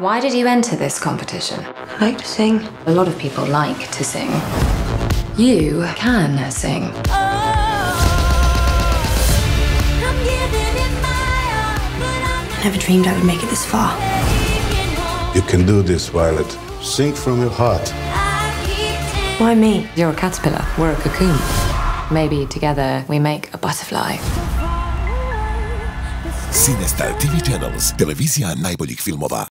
Why did you enter this competition? I like to sing. A lot of people like to sing. You can sing. I never dreamed I would make it this far. You can do this, Violet. Sing from your heart. Why me? You're a caterpillar, we're a cocoon. Maybe together we make a butterfly. Cinestar TV Channels, telewizja najboljih filmova.